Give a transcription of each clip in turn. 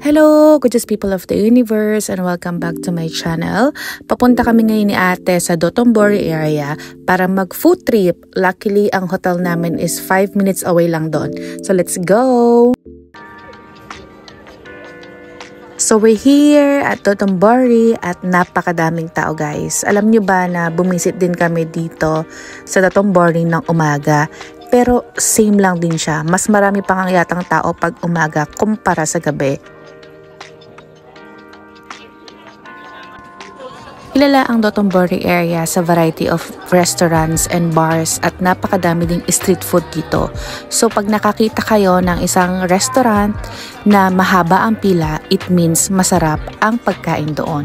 Hello, gorgeous people of the universe and welcome back to my channel. Papunta kami ngayon ni ate sa Dotonbori area para mag food trip. Luckily, ang hotel namin is 5 minutes away lang doon. So let's go! So we're here at Dotonbori at napakadaming tao guys. Alam nyo ba na bumisit din kami dito sa Dotonbori ng umaga pero same lang din siya. Mas marami pang ang yatang tao pag umaga kumpara sa gabi. Kilala ang Dotonbori area sa variety of restaurants and bars at napakadami ding street food dito. So pag nakakita kayo ng isang restaurant na mahaba ang pila, it means masarap ang pagkain doon.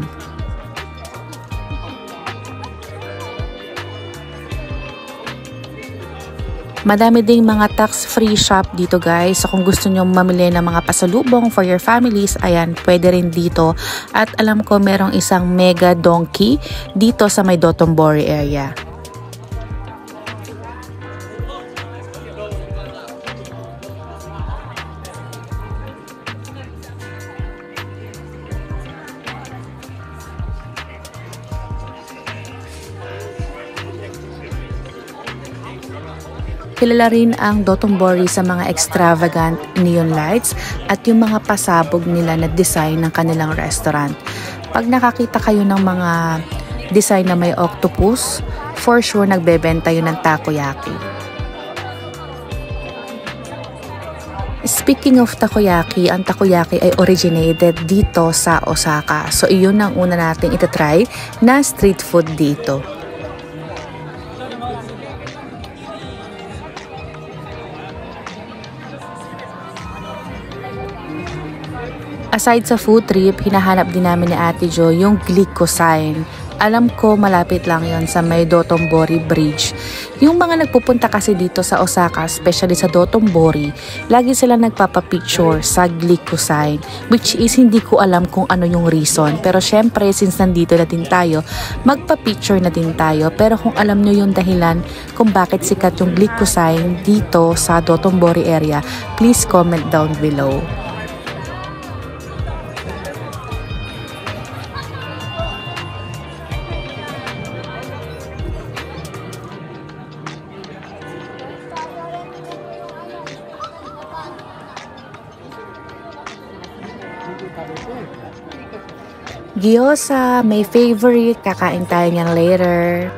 Madami ding mga tax-free shop dito guys. So kung gusto nyo mamili ng mga pasalubong for your families, ayan, pwede rin dito. At alam ko merong isang mega donkey dito sa may Dotonbori area. Kilala rin ang Dotonbori sa mga extravagant neon lights at yung mga pasabog nila na design ng kanilang restaurant. Pag nakakita kayo ng mga design na may octopus, for sure nagbebenta yun ng takoyaki. Speaking of takoyaki, ang takoyaki ay originated dito sa Osaka. So, iyon ang una nating itatry na street food dito. Aside sa food trip, hinahanap din namin ni Ate Jo yung glycosine. Alam ko malapit lang yon sa may Dotonbori Bridge. Yung mga nagpupunta kasi dito sa Osaka, especially sa Dotonbori, lagi sila nagpapapicture sa glycosine. Which is hindi ko alam kung ano yung reason. Pero syempre, since nandito na din tayo, magpa-picture na din tayo. Pero kung alam nyo yung dahilan kung bakit sikat yung glycosine dito sa Dotonbori area, please comment down below. Gyoza, may favorite. Kakain tayo niyan later.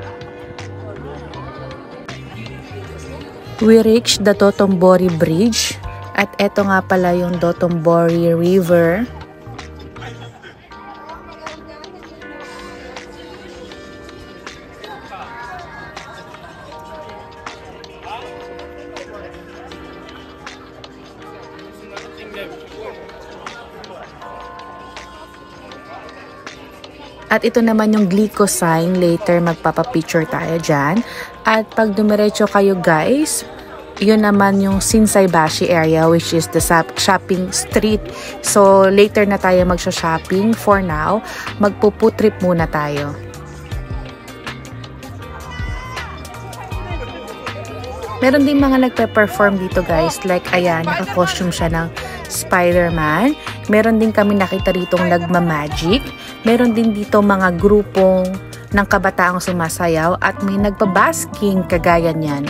We reached the Dotonbori Bridge. At eto nga pala yung Dotonbori River. At ito naman yung glycosine. Later, magpapapicture tayo dyan. At pag dumiretso kayo guys, yun naman yung Shinsaibashi area which is the shopping street. So, later na tayo magsha-shopping. For now, magpuputrip muna tayo. Meron din mga nagpe-perform dito guys. Like, ayan, naka-costume siya ng Spider-Man. Meron din kami nakita ritong nagma-magic. Meron din dito mga grupong ng kabataang sumasayaw at may nagpabasking kagaya niyan.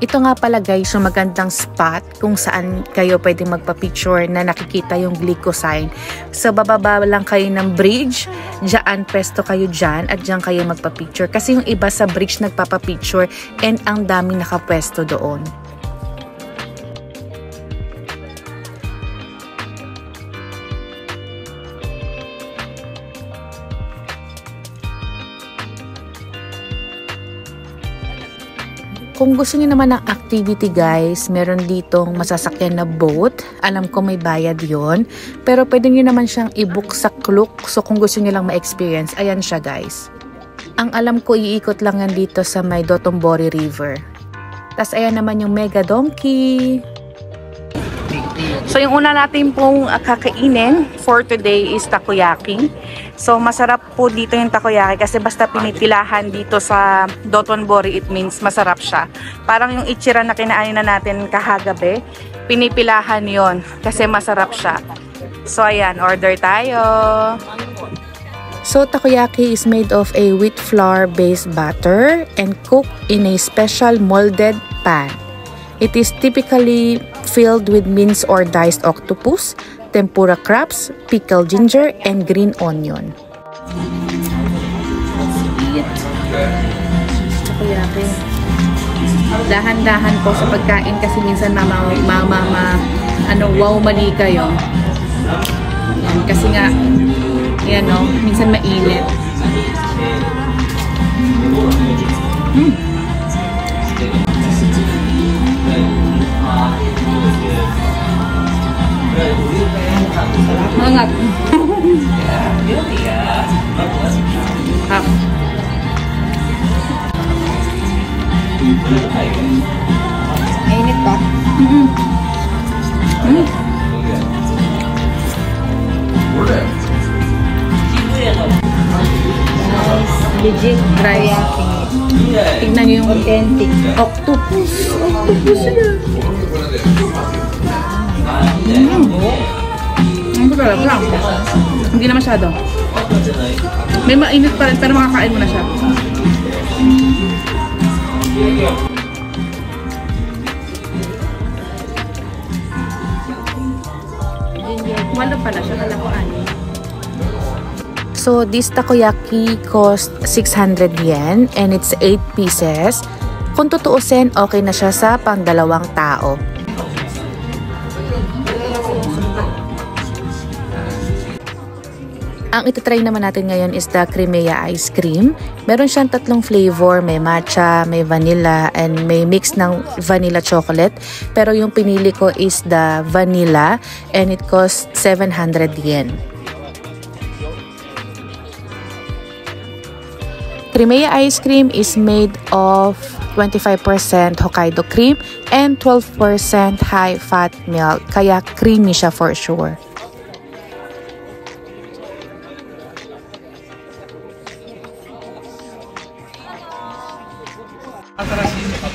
Ito nga pala guys, yung magandang spot kung saan kayo pwede magpa-picture na nakikita yung glycosine. So bababa lang kayo ng bridge, dyan pesto kayo dyan at dyan kayo magpa-picture. Kasi yung iba sa bridge nagpapa-picture and ang dami nakapwesto doon. Kung gusto niyo naman ng activity guys, meron ditong masasakyan na boat. Alam ko may bayad yon Pero pwede niyo naman siyang i-book sa Klook. So kung gusto niyo lang ma-experience, ayan siya guys. Ang alam ko, iikot lang yan dito sa may Dotonbori River. Tapos ayan naman yung Mega Donkey. So yung una natin pong uh, kakainin for today is takoyaki. So, masarap po dito yung takoyaki kasi basta pinipilahan dito sa Dotonbori, it means masarap siya. Parang yung ichira na kinaanin na natin kahagabi, pinipilahan yon kasi masarap siya. So, ayan, order tayo. So, takoyaki is made of a wheat flour based batter and cooked in a special molded pan. It is typically filled with minced or diced octopus, tempura crabs, pickled ginger, and green onion. Takoyaki. Dahan-dahan po sa pagkain kasi minsan mama, mama, mama ano, wow mali kayo. Yan, kasi nga, yan o, minsan mainit. Mm. Mangat. Hap. Mainit pa? Mm-hmm. Mm. Legit Rice. teriyaki. Tignan yung Authentic. octopus. Octopus na. Mm. Ang talaga. Hindi na masyado. May mainit pa rin pero makakain mo na siya. Walo pala siya. Kala ko ano. So, this takoyaki cost 600 yen and it's 8 pieces. Kung tutuusin, okay na siya sa pang dalawang tao. Ang itatry naman natin ngayon is the Crimea ice cream. Meron siyang tatlong flavor, may matcha, may vanilla, and may mix ng vanilla chocolate. Pero yung pinili ko is the vanilla and it costs 700 yen. Crimea ice cream is made of 25% Hokkaido cream and 12% high-fat milk, kaya creamy siya for sure.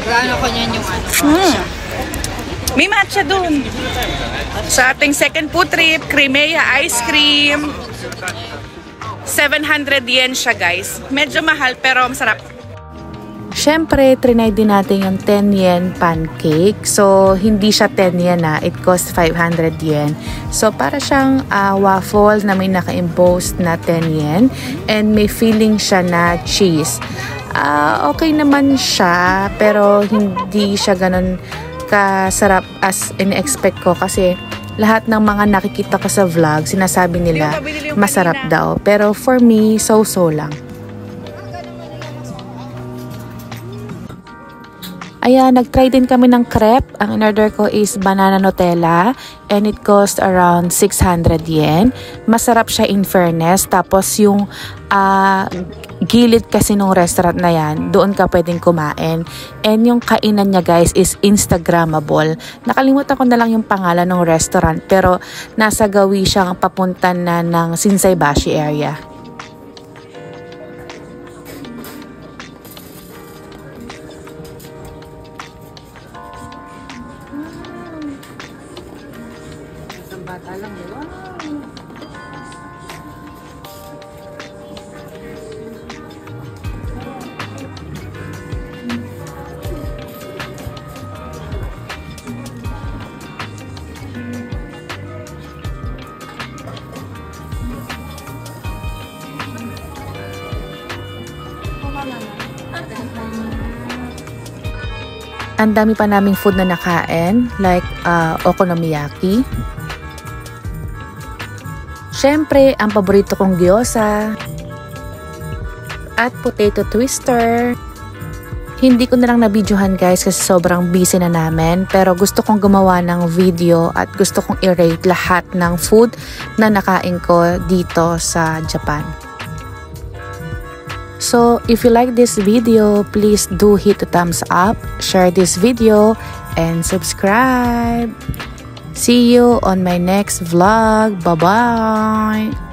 Gaano ko niyan yung ano? Hmm. May matcha dun. Sa ating second food trip, Crimea ice cream. 700 yen siya guys. Medyo mahal pero masarap. Siyempre, trinay din natin yung 10 yen pancake. So, hindi siya 10 yen na. It cost 500 yen. So, para siyang uh, waffle na may naka-impose na 10 yen. And may filling siya na cheese. Uh, okay naman siya, pero hindi siya ganun kasarap as in-expect ko kasi lahat ng mga nakikita ko sa vlog, sinasabi nila masarap daw. Pero for me, so-so lang. Ayan, nag-try din kami ng crepe. Ang in-order ko is banana Nutella and it cost around 600 yen. Masarap siya in fairness. Tapos yung uh, gilid kasi nung restaurant na yan, doon ka pwedeng kumain. And yung kainan niya guys is Instagrammable. Nakalimutan ko na lang yung pangalan ng restaurant pero nasa gawi siyang papunta na ng Shinsaibashi area. Lang, di ba? Ang dami pa naming food na nakain, like uh, okonomiyaki. Siyempre, ang paborito kong gyoza. At potato twister. Hindi ko na lang nabidyohan guys kasi sobrang busy na namin. Pero gusto kong gumawa ng video at gusto kong i-rate lahat ng food na nakain ko dito sa Japan. So, if you like this video, please do hit the thumbs up, share this video, and subscribe. See you on my next vlog. Bye-bye!